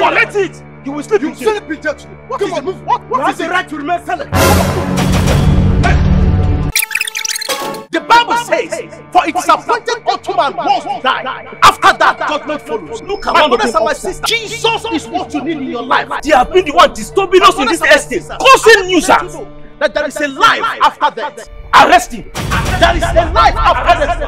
Collect it! You will sleep You in jail. sleep in jail today. What Come is on, it? move. What, You what have is the it? right to remain silent. The Bible says, For it is appointed unto man once to die. After that, judgment follows. Look at my brothers and my sisters. Jesus is what you need in your life. They have been the one disturbing us in this estate, causing nuisance. That there is a life after death. Arrest him. There is a life after death.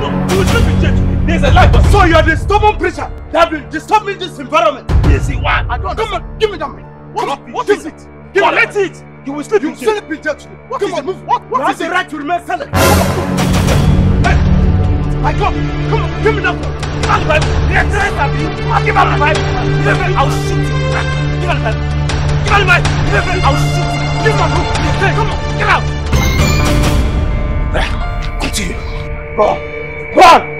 No, you will sleep in jail. There is a life. So you are the stubborn preacher that will disturbing this environment. You are. I don't Come on, give me that man. What, what give it? Give Collect it. You will sleep You in jail. sleep in jail today. What Come is on, it? move. What- what you have is the right to remain silent. My God, come on, give me that one. Give her the Bible. Yes, yes, Abi. Give her the Bible. Give her- I'll shoot you. Give her the Bible. Give her the Bible. Give her- I'll shoot you. Give her the book. Come on, get out. Continue. Go on. Go on.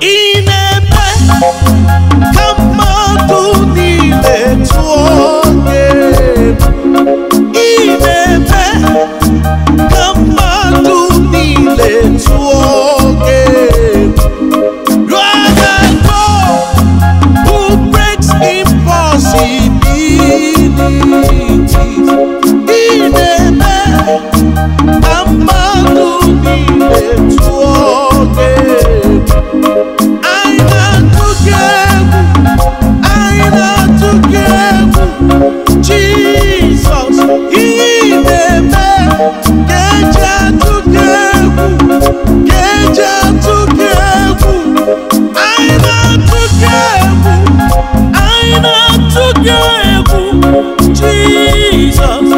ị you the God who breaks impossibility Yeah, egwu jizọs